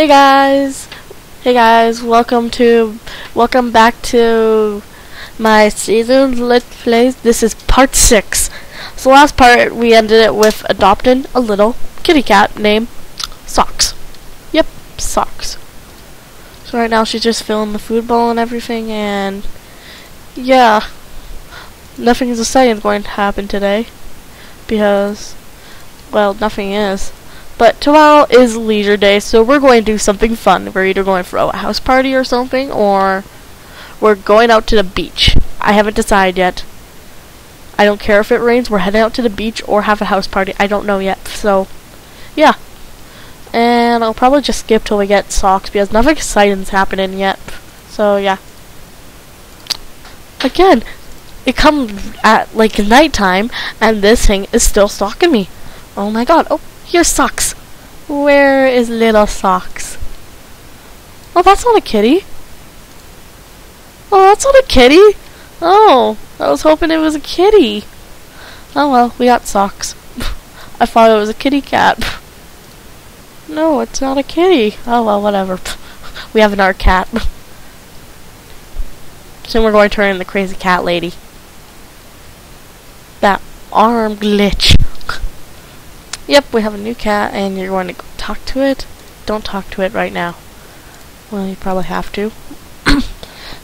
Hey guys, hey guys, welcome to, welcome back to my season Let's Play. This is part six. So last part we ended it with adopting a little kitty cat named Socks. Yep, Socks. So right now she's just filling the food bowl and everything, and yeah, nothing is exciting going to happen today because, well, nothing is. But tomorrow is leisure day, so we're going to do something fun. We're either going for a house party or something, or we're going out to the beach. I haven't decided yet. I don't care if it rains. We're heading out to the beach or have a house party. I don't know yet. So, yeah. And I'll probably just skip till we get socks because nothing exciting's happening yet. So, yeah. Again, it comes at like nighttime, and this thing is still stalking me. Oh my god. Oh, Here's Socks. Where is little Socks? Oh, that's not a kitty. Oh, that's not a kitty. Oh, I was hoping it was a kitty. Oh well, we got Socks. I thought it was a kitty cat. No, it's not a kitty. Oh well, whatever. We have another cat. Soon we're going to turn into the crazy cat lady. That arm glitch. Yep, we have a new cat, and you're going to talk to it. Don't talk to it right now. Well, you probably have to.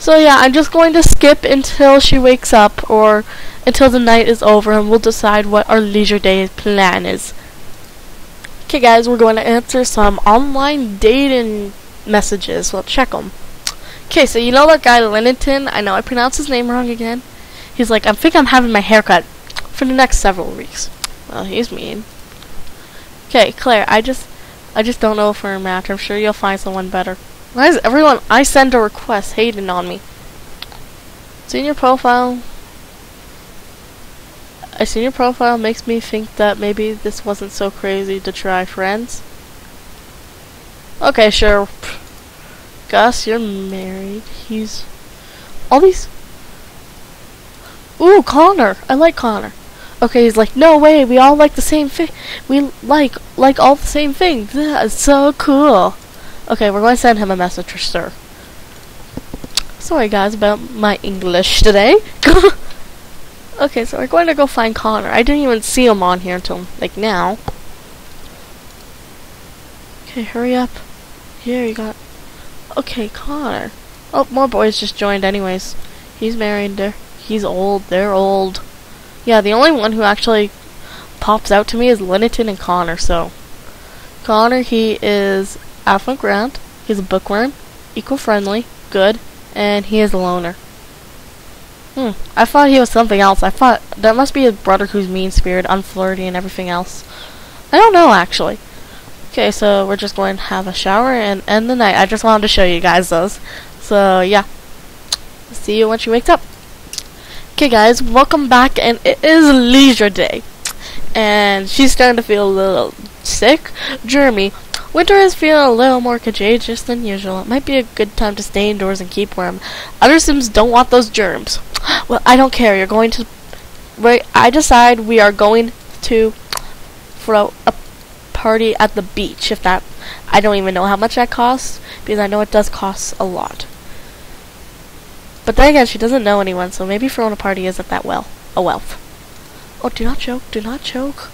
so yeah, I'm just going to skip until she wakes up, or until the night is over, and we'll decide what our leisure day plan is. Okay, guys, we're going to answer some online dating messages. Well, check them. Okay, so you know that guy Linnington? I know I pronounced his name wrong again. He's like, I think I'm having my haircut for the next several weeks. Well, he's mean. Okay, Claire, I just I just don't know for a match. I'm sure you'll find someone better. Why is everyone I send a request hating on me? Seeing your profile I seen your profile makes me think that maybe this wasn't so crazy to try friends. Okay, sure. Gus, you're married. He's all these Ooh, Connor. I like Connor. Okay, he's like, no way, we all like the same thing. We like, like all the same thing. That's so cool. Okay, we're going to send him a message, sir. Sorry guys about my English today. okay, so we're going to go find Connor. I didn't even see him on here until, like, now. Okay, hurry up. Here, you got... Okay, Connor. Oh, more boys just joined anyways. He's married. They're, he's old. They're old. Yeah, the only one who actually pops out to me is Linnington and Connor, so. Connor, he is affluent grant, he's a bookworm, eco-friendly, good, and he is a loner. Hmm, I thought he was something else. I thought that must be his brother who's mean-spirited, unflirty, and everything else. I don't know, actually. Okay, so we're just going to have a shower and end the night. I just wanted to show you guys those. So, yeah. See you when she wakes up. Okay guys, welcome back and it is leisure day. And she's starting to feel a little sick. Jeremy, winter is feeling a little more contagious than usual. It might be a good time to stay indoors and keep warm. Other Sims don't want those germs. Well, I don't care. You're going to... Right, I decide we are going to throw a party at the beach. If that... I don't even know how much that costs. Because I know it does cost a lot. But then again, she doesn't know anyone, so maybe throwing a party isn't that well a wealth. Oh, do not choke, do not choke.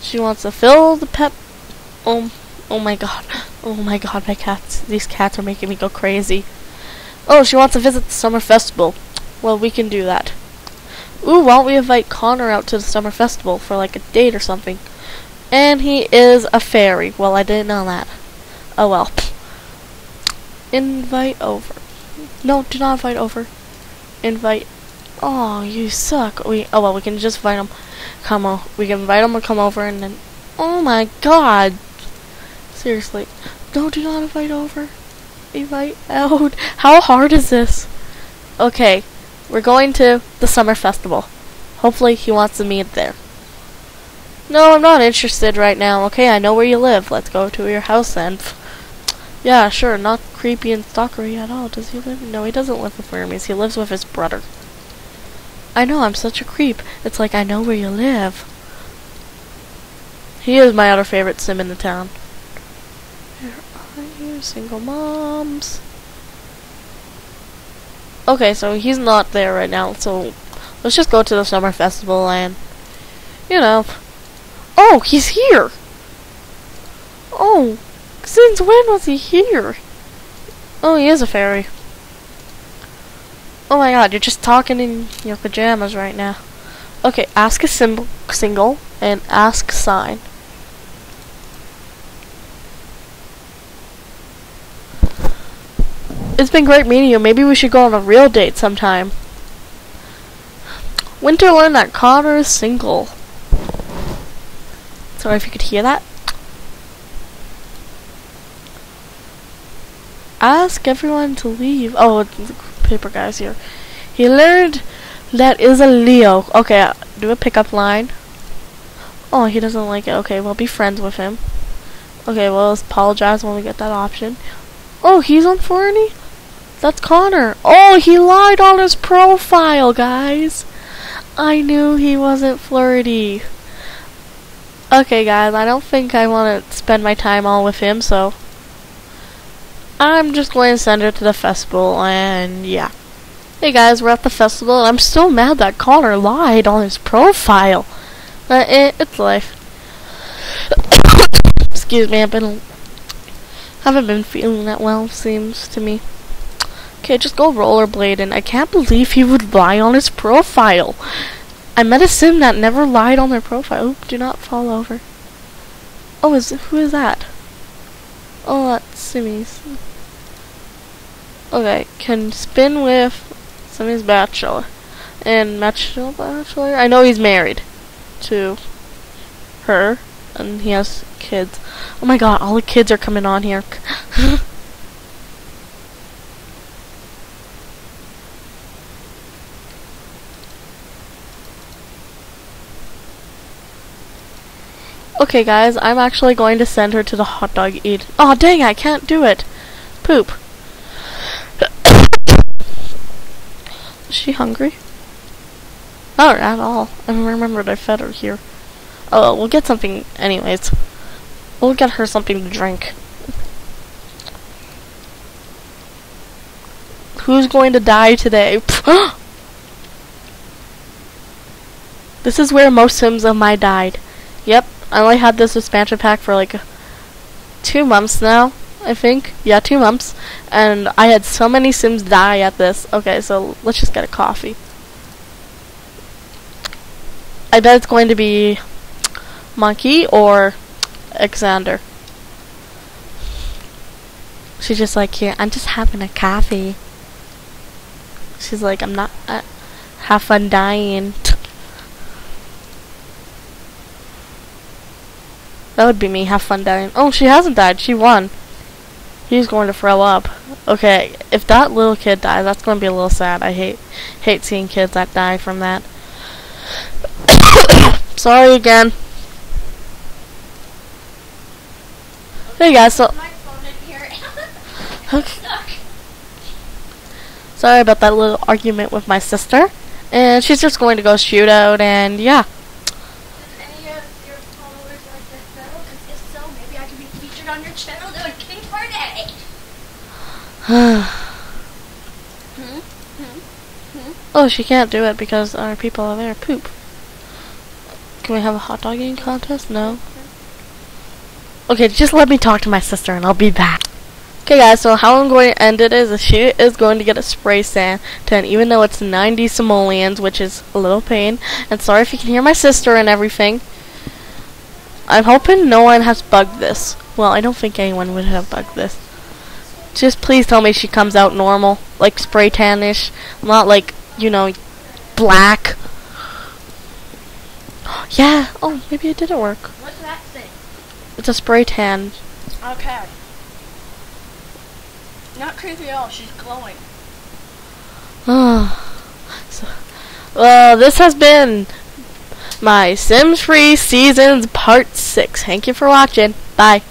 She wants to fill the pet. Oh, oh my god. Oh my god, my cats. These cats are making me go crazy. Oh, she wants to visit the summer festival. Well, we can do that. Ooh, why don't we invite Connor out to the summer festival for like a date or something? And he is a fairy. Well, I didn't know that. Oh well. Invite over. No, do not invite over. Invite. Oh, you suck. We. Oh well, we can just invite him. Come on, we can invite him to come over, and then. Oh my God. Seriously, no, do not invite over. Invite out. How hard is this? Okay, we're going to the summer festival. Hopefully, he wants to meet there. No, I'm not interested right now. Okay, I know where you live. Let's go to your house then. Yeah, sure, not creepy and stalkery at all. Does he live? No, he doesn't live with Hermes. He lives with his brother. I know, I'm such a creep. It's like I know where you live. He is my other favorite sim in the town. Where are you, single moms? Okay, so he's not there right now, so let's just go to the summer festival and, you know. Oh, he's here! Oh, since when was he here? Oh, he is a fairy. Oh my god, you're just talking in your pajamas right now. Okay, ask a symbol, single and ask sign. It's been great meeting you. Maybe we should go on a real date sometime. Winter learned that Connor is single. Sorry if you could hear that. Ask everyone to leave. Oh, the paper guy's here. He learned that is a Leo. Okay, uh, do a pickup line. Oh, he doesn't like it. Okay, well, be friends with him. Okay, well, apologize when we get that option. Oh, he's on 40? That's Connor. Oh, he lied on his profile, guys. I knew he wasn't flirty. Okay, guys, I don't think I want to spend my time all with him, so I'm just going to send her to the festival, and yeah. Hey guys, we're at the festival, and I'm so mad that Connor lied on his profile. But it, it's life. Excuse me, I've been haven't been feeling that well, seems to me. Okay, just go rollerblading. I can't believe he would lie on his profile. I met a sim that never lied on their profile. Oop, do not fall over. Oh, is who is that? Oh, that's Simmy's. Okay, can spin with Simmy's bachelor. And bachelor, bachelor? I know he's married to her, and he has kids. Oh my god, all the kids are coming on here. Okay, guys, I'm actually going to send her to the hot dog eat. Oh, dang, I can't do it. Poop. Is she hungry? Not at all. I remembered I fed her here. Oh, we'll get something anyways. We'll get her something to drink. Who's going to die today? this is where most Sims of my died. Yep, I only had this expansion pack for like two months now, I think. Yeah, two months. And I had so many Sims die at this. Okay, so let's just get a coffee. I bet it's going to be Monkey or Alexander. She's just like, here, I'm just having a coffee. She's like, I'm not, uh, have fun dying. That would be me. Have fun dying. Oh, she hasn't died. She won. He's going to throw up. Okay, if that little kid dies, that's going to be a little sad. I hate hate seeing kids that die from that. Sorry again. Hey guys, so okay. Sorry about that little argument with my sister. And she's just going to go shoot out and yeah. on your channel doing King Party. hmm? Hmm? Hmm? Oh, she can't do it because our people are there. Poop. Can we have a hot dog eating contest? No. Okay, just let me talk to my sister and I'll be back. Okay guys, so how I'm going to end it is she is going to get a spray sand tan, even though it's 90 simoleons, which is a little pain. And sorry if you can hear my sister and everything. I'm hoping no one has bugged this. Well, I don't think anyone would have bugged this. Just please tell me she comes out normal, like spray tannish, not like, you know, black. yeah, oh, maybe it didn't work. What's that thing? It's a spray tan. Okay. Not creepy at all, she's glowing. so, well, this has been my Sims 3 Seasons Part 6. Thank you for watching. Bye.